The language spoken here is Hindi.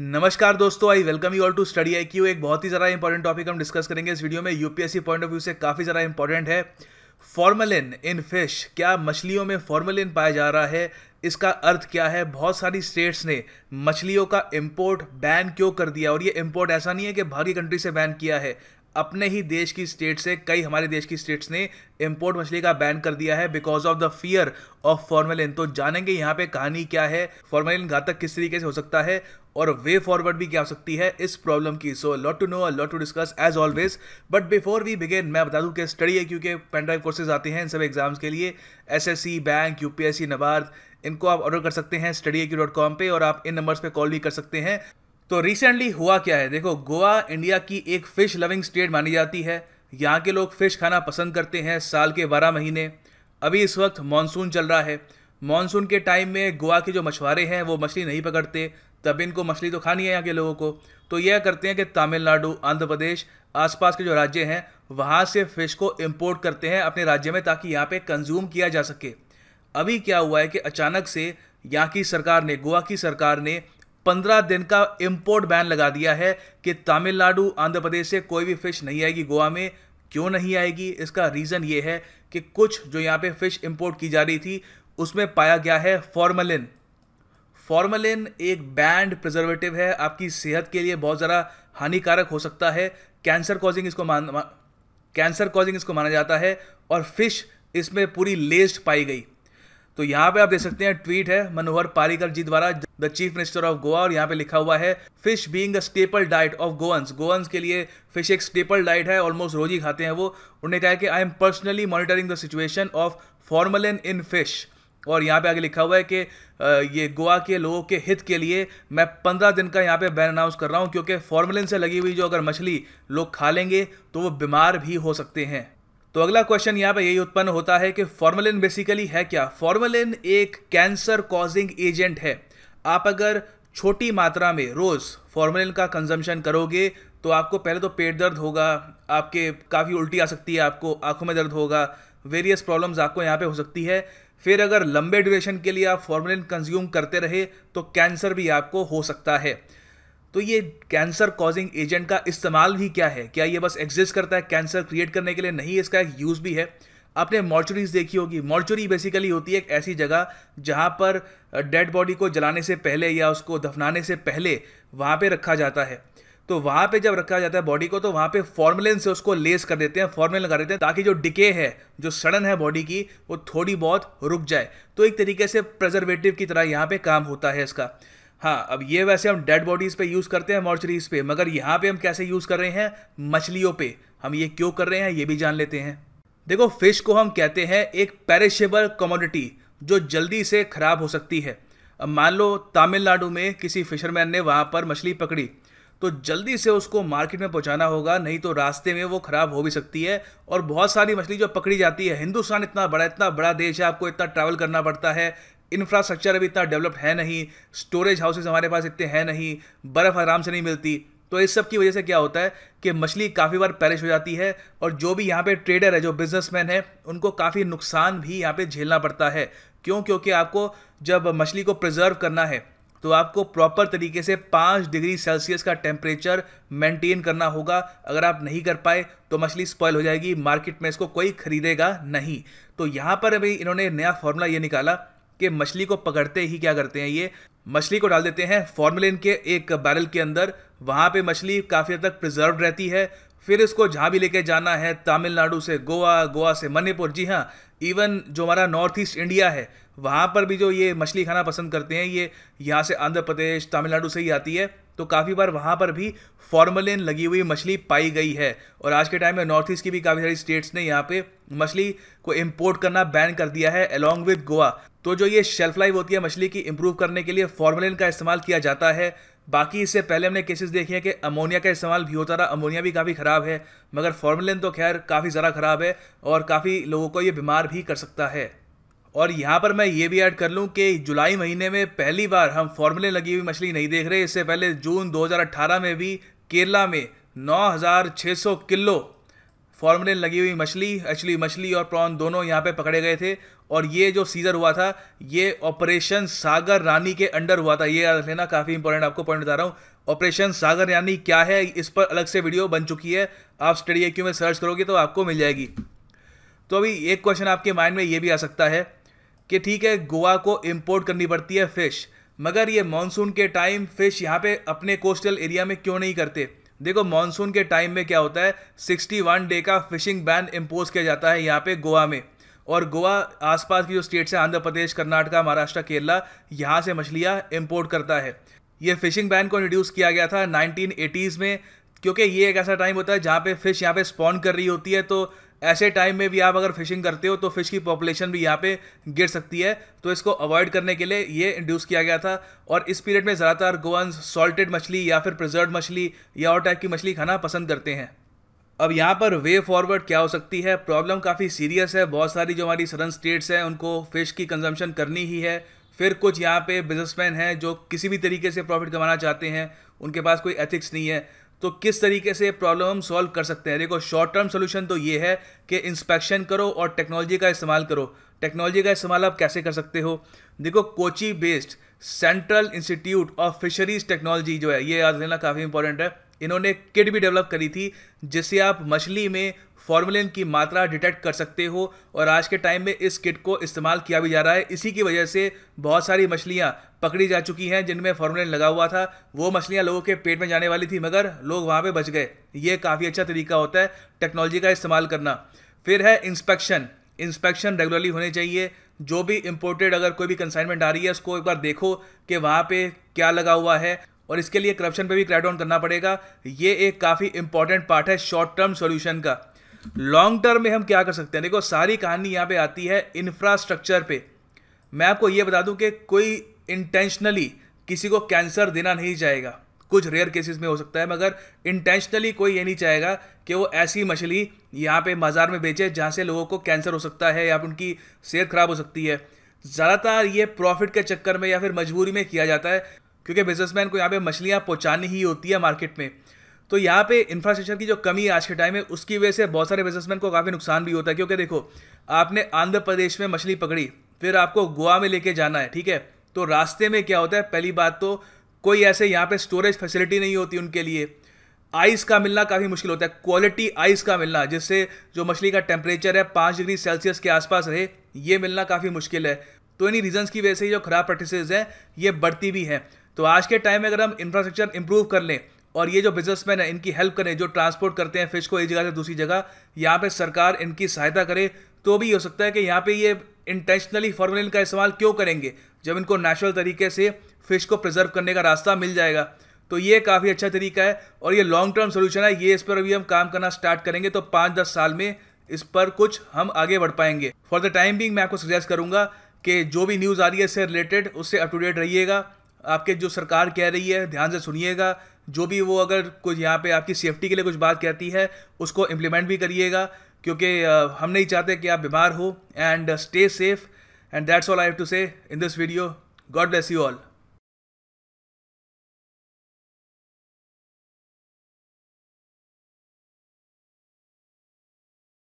नमस्कार दोस्तों I welcome you all to Study I Q एक बहुत ही ज़्यादा इंपॉर्टेंट टॉपिक हम डिस्कस करेंगे इस वीडियो में। यूपीएससी पॉइंट ऑफ़ व्यू से काफ़ी ज़्यादा इंपॉर्टेंट है। फॉर्मलिन इन फ़िश क्या मछलियों में फॉर्मलिन पाया जा रहा है? इसका अर्थ क्या है? बहुत सारी स्टेट्स ने मछलियों का इम्पोर्ट बैन क्यों कर दिया? और ये इम्पोर्ट ऐसा नहीं है कि बाहरी कंट्री से बैन किया है। अपने ही देश की स्टेट से, कई हमारे देश की स्टेट्स ने इंपोर्ट मछली का बैन कर दिया है because of the fear of formalin तो जानेंगे यहाँ पे कहानी क्या है फॉर्मेलिन घातक किस तरीके से हो सकता है और वे फॉरवर्ड भी क्या हो सकती है इस प्रॉब्लम की। So lot to know lot to discuss as always but before we begin मैं बता दूँ कि स्टडी है क्योंकि पेन ड्राइव कोर्सेज आते हैं इन सब एग्ज़ाम्स के लिए। SSC bank U UPSC NABARD इनको आप ऑर्डर कर सकते हैं स्टडी डॉट कॉम पे और आप इन नंबर्स पे कॉल भी कर सकते हैं। तो रिसेंटली हुआ क्या है? देखो, गोवा इंडिया की एक फ़िश लविंग स्टेट मानी जाती है। यहाँ के लोग फ़िश खाना पसंद करते हैं साल के बारह महीने। अभी इस वक्त मानसून चल रहा है। मानसून के टाइम में गोवा के जो मछुआरे हैं, वो मछली नहीं पकड़ते। तब इनको मछली तो खानी है यहाँ के लोगों को। तो यह करते हैं कि तमिलनाडु, आंध्र प्रदेश, आसपास के जो राज्य हैं, वहाँ से फ़िश को इम्पोर्ट करते हैं अपने राज्य में ताकि यहाँ पे कंज्यूम किया जा सके। अभी क्या हुआ है कि अचानक से यहाँ की सरकार ने, गोवा की सरकार ने पंद्रह दिन का इम्पोर्ट बैन लगा दिया है कि तमिलनाडु, आंध्र प्रदेश से कोई भी फ़िश नहीं आएगी गोवा में। क्यों नहीं आएगी? इसका रीज़न ये है कि कुछ जो यहाँ पे फ़िश इंपोर्ट की जा रही थी, उसमें पाया गया है फॉर्मलिन फॉर्मलिन एक बैंड प्रिजर्वेटिव है। आपकी सेहत के लिए बहुत ज़्यादा हानिकारक हो सकता है। कैंसर कॉजिंग इसको मान कैंसर कॉजिंग इसको माना जाता है और फ़िश इसमें पूरी लेस्ड पाई गई। तो यहाँ पे आप देख सकते हैं ट्वीट है मनोहर पारिकर जी द्वारा, the chief minister of Goa, और यहाँ पे लिखा हुआ है, fish being a staple diet of Goans. Goans के लिए फ़िश एक स्टेपल डाइट है, ऑलमोस्ट रोज ही खाते हैं वो। उन्होंने कहा है कि I am personally monitoring the situation of formalin in fish और यहाँ पे आगे लिखा हुआ है कि ये गोवा के लोगों के हित के लिए मैं पंद्रह दिन का यहाँ पे बैन अनाउंस कर रहा हूँ, क्योंकि फॉर्मलिन से लगी हुई जो अगर मछली लोग खा लेंगे तो वो बीमार भी हो सकते हैं। तो अगला क्वेश्चन यहाँ पे यही उत्पन्न होता है कि फॉर्मलिन बेसिकली है क्या? फॉर्मलिन एक कैंसर कॉजिंग एजेंट है। आप अगर छोटी मात्रा में रोज़ फॉर्मलिन का कंजम्पशन करोगे तो आपको पहले तो पेट दर्द होगा, आपके काफ़ी उल्टी आ सकती है, आपको आँखों में दर्द होगा वेरियस प्रॉब्लम्स आपको यहाँ पे हो सकती है। फिर अगर लंबे ड्यूरेशन के लिए आप फॉर्मलिन कंज्यूम करते रहे तो कैंसर भी आपको हो सकता है। तो ये कैंसर कॉजिंग एजेंट का इस्तेमाल भी क्या है? क्या ये बस एग्जिस्ट करता है कैंसर क्रिएट करने के लिए? नहीं, इसका एक यूज़ भी है। आपने मॉर्चुरीज देखी होगी। मॉर्चुरी बेसिकली होती है एक ऐसी जगह जहाँ पर डेड बॉडी को जलाने से पहले या उसको दफनाने से पहले वहाँ पे रखा जाता है। तो वहाँ पे जब रखा जाता है बॉडी को तो वहाँ पे फॉर्मुलिन से उसको लेस कर देते हैं फॉर्मुलिन लगा देते हैं ताकि जो डिके है, जो सड़न है बॉडी की, वो थोड़ी बहुत रुक जाए। तो एक तरीके से प्रजर्वेटिव की तरह यहाँ पे काम होता है इसका। हाँ अब ये वैसे हम डेड बॉडीज़ पे यूज़ करते हैं मॉर्चरीज पे, मगर यहाँ पे हम कैसे यूज़ कर रहे हैं? मछलियों पे। हम ये क्यों कर रहे हैं, ये भी जान लेते हैं। देखो फ़िश को हम कहते हैं एक पेरिशेबल कमोडिटी जो जल्दी से ख़राब हो सकती है। अब मान लो, तमिलनाडु में किसी फिशरमैन ने वहाँ पर मछली पकड़ी तो जल्दी से उसको मार्केट में पहुँचाना होगा, नहीं तो रास्ते में वो ख़राब हो भी सकती है, और बहुत सारी मछली जो पकड़ी जाती है, हिंदुस्तान इतना बड़ा इतना बड़ा देश है, आपको इतना ट्रैवल करना पड़ता है इंफ्रास्ट्रक्चर अभी इतना डेवलप है नहीं स्टोरेज हाउसेज हमारे पास इतने हैं नहीं, बर्फ़ आराम से नहीं मिलती। तो इस सब की वजह से क्या होता है कि मछली काफ़ी बार पैरिश हो जाती है और जो भी यहाँ पे ट्रेडर है, जो बिजनेसमैन है, उनको काफ़ी नुकसान भी यहाँ पे झेलना पड़ता है। क्यों? क्योंकि आपको जब मछली को प्रिजर्व करना है तो आपको प्रॉपर तरीके से पाँच डिग्री सेल्सियस का टेम्परेचर मेंटेन करना होगा। अगर आप नहीं कर पाए तो मछली स्पॉयल हो जाएगी मार्केट में इसको कोई खरीदेगा नहीं। तो यहाँ पर अभी इन्होंने नया फॉर्मूला ये निकाला कि मछली को पकड़ते ही क्या करते हैं ये? मछली को डाल देते हैं फॉर्मुलिन के एक बैरल के अंदर। वहाँ पे मछली काफ़ी हद तक प्रिजर्व रहती है। फिर इसको जहाँ भी लेके जाना है तमिलनाडु से गोवा गोवा से मणिपुर। जी हाँ इवन जो हमारा नॉर्थ ईस्ट इंडिया है, वहाँ पर भी जो ये मछली खाना पसंद करते हैं ये, यहाँ से आंध्र प्रदेश, तमिलनाडु से ही आती है। तो काफ़ी बार वहाँ पर भी फॉर्मलिन लगी हुई मछली पाई गई है। और आज के टाइम में नॉर्थ ईस्ट की भी काफ़ी सारी स्टेट्स ने यहाँ पे मछली को इम्पोर्ट करना बैन कर दिया है अलॉन्ग विद गोवा तो जो ये शेल्फ लाइफ होती है मछली की इम्प्रूव करने के लिए फॉर्मलिन का इस्तेमाल किया जाता है। बाकी इससे पहले हमने केसेस देखे हैं कि अमोनिया का इस्तेमाल भी होता रहा अमोनिया भी काफ़ी ख़राब है, मगर फॉर्मलिन तो खैर काफ़ी ज़रा ख़राब है और काफ़ी लोगों को ये बीमार भी कर सकता है। और यहाँ पर मैं ये भी ऐड कर लूँ कि जुलाई महीने में पहली बार हम फॉर्मूले लगी हुई मछली नहीं देख रहे इससे पहले जून 2018 में भी केरला में 9,600 किलो फॉर्मलिन लगी हुई मछली एक्चुअली मछली और प्रॉन दोनों यहाँ पे पकड़े गए थे। और ये जो सीजर हुआ था ये ऑपरेशन सागर रानी के अंडर हुआ था। ये याद लेना काफ़ी इंपॉर्टेंट आपको पॉइंट बता रहा हूँ। ऑपरेशन सागर रानी क्या है इस पर अलग से वीडियो बन चुकी है। आप स्टडी एक्यू में सर्च करोगे तो आपको मिल जाएगी। तो अभी एक क्वेश्चन आपके माइंड में ये भी आ सकता है। कि ठीक है, गोवा को इम्पोर्ट करनी पड़ती है फ़िश मगर ये मानसून के टाइम फ़िश यहाँ पे अपने कोस्टल एरिया में क्यों नहीं करते? देखो मानसून के टाइम में क्या होता है 61 डे का फिशिंग बैन इम्पोज किया जाता है यहाँ पे गोवा में। और गोवा आसपास की जो स्टेट्स हैं, आंध्र प्रदेश, कर्नाटका, महाराष्ट्र, केरला, यहाँ से मछलियाँ इम्पोर्ट करता है। ये फिशिंग बैन को इंट्रोड्यूस किया गया था 1980s में, क्योंकि ये एक ऐसा टाइम होता है जहाँ पे फ़िश यहाँ पे स्पॉन कर रही होती है तो ऐसे टाइम में भी आप अगर फिशिंग करते हो तो फ़िश की पॉपुलेशन भी यहाँ पे गिर सकती है। तो इसको अवॉइड करने के लिए ये इंड्यूस किया गया था। और इस पीरियड में ज़्यादातर गोवंस सॉल्टेड मछली या फिर प्रिजर्व मछली या और टाइप की मछली खाना पसंद करते हैं। अब यहाँ पर वे फॉरवर्ड क्या हो सकती है? प्रॉब्लम काफ़ी सीरियस है। बहुत सारी जो हमारी सदर्न स्टेट्स हैं, उनको फ़िश की कंजम्पशन करनी ही है। फिर कुछ यहाँ पे बिजनेसमैन हैं, जो किसी भी तरीके से प्रॉफिट कमाना चाहते हैं, उनके पास कोई एथिक्स नहीं है। तो किस तरीके से प्रॉब्लम हम सॉल्व कर सकते हैं? देखो शॉर्ट टर्म सोल्यूशन तो ये है कि इंस्पेक्शन करो और टेक्नोलॉजी का इस्तेमाल करो। टेक्नोलॉजी का इस्तेमाल आप कैसे कर सकते हो? देखो Kochi based Central Institute of Fisheries Technology जो है, ये याद रहना काफ़ी इंपॉर्टेंट है। इन्होंने किट भी डेवलप करी थी, जिससे आप मछली में फॉर्मुलिन की मात्रा डिटेक्ट कर सकते हो, और आज के टाइम में इस किट को इस्तेमाल किया भी जा रहा है। इसी की वजह से बहुत सारी मछलियाँ पकड़ी जा चुकी हैं, जिनमें फॉर्मुलिन लगा हुआ था। वो मछलियाँ लोगों के पेट में जाने वाली थी, मगर लोग वहाँ पर बच गए। ये काफ़ी अच्छा तरीका होता है टेक्नोलॉजी का इस्तेमाल करना। फिर है इंस्पेक्शन इंस्पेक्शन रेगुलरली होने चाहिए। जो भी इम्पोर्टेड अगर कोई भी कंसाइनमेंट आ रही है, उसको एक बार देखो कि वहाँ पे क्या लगा हुआ है। और इसके लिए करप्शन पे भी क्रैकडाउन करना पड़ेगा। ये एक काफ़ी इंपॉर्टेंट पार्ट है शॉर्ट टर्म सॉल्यूशन का। लॉन्ग टर्म में हम क्या कर सकते हैं? देखो, सारी कहानी यहाँ पे आती है इंफ्रास्ट्रक्चर पे। मैं आपको ये बता दूँ कि कोई इंटेंशनली किसी को कैंसर देना नहीं चाहेगा। कुछ रेयर केसेस में हो सकता है, मगर इंटेंशनली कोई ये नहीं चाहेगा कि वो ऐसी मछली यहाँ पे बाज़ार में बेचे जहाँ से लोगों को कैंसर हो सकता है या फिर उनकी सेहत ख़राब हो सकती है। ज़्यादातर ये प्रॉफिट के चक्कर में या फिर मजबूरी में किया जाता है। क्योंकि बिजनेसमैन को यहाँ पे मछलियाँ पहुँचानी ही होती है मार्केट में। तो यहाँ पे इंफ्रास्ट्रक्चर की जो कमी है आज के टाइम में, उसकी वजह से बहुत सारे बिजनेसमैन को काफ़ी नुकसान भी होता है। क्योंकि देखो, आपने आंध्र प्रदेश में मछली पकड़ी, फिर आपको गोवा में लेके जाना है, ठीक है? तो रास्ते में क्या होता है, पहली बात तो कोई ऐसे यहाँ पे स्टोरेज फैसिलिटी नहीं होती उनके लिए। आइस का मिलना काफ़ी मुश्किल होता है क्वालिटी आइस का मिलना, जिससे जो मछली का टेम्परेचर है पाँच डिग्री सेल्सियस के आसपास रहे, ये मिलना काफ़ी मुश्किल है। तो इन्हीं रीजंस की वजह से जो खराब प्रैक्टिस हैं, ये बढ़ती भी हैं। तो आज के टाइम में अगर हम इंफ्रास्ट्रक्चर इंप्रूव कर लें और ये जो बिजनेसमैन है, इनकी हेल्प करें, जो ट्रांसपोर्ट करते हैं फ़िश को एक जगह से दूसरी जगह, यहाँ पे सरकार इनकी सहायता करे तो भी हो सकता है कि यहाँ पे ये इंटेंशनली फॉर्मुलिन का इस्तेमाल क्यों करेंगे? जब इनको नेचुरल तरीके से फ़िश को प्रिजर्व करने का रास्ता मिल जाएगा। तो ये काफ़ी अच्छा तरीका है और ये लॉन्ग टर्म सोल्यूशन है। ये इस पर अभी हम काम करना स्टार्ट करेंगे तो पाँच दस साल में इस पर कुछ हम आगे बढ़ पाएँगे। फॉर द टाइम बिंग मैं आपको सजेस्ट करूँगा कि जो भी न्यूज़ आ रही है इससे रिलेटेड उससे अप टू डेट रहिएगा। आपके जो सरकार कह रही है, ध्यान से सुनिएगा। जो भी वो अगर कुछ यहाँ पे आपकी सेफ्टी के लिए कुछ बात कहती है, उसको इम्प्लीमेंट भी करिएगा, क्योंकि हम नहीं चाहते कि आप बीमार हो and stay safe and that's all I have to say in this video God bless you all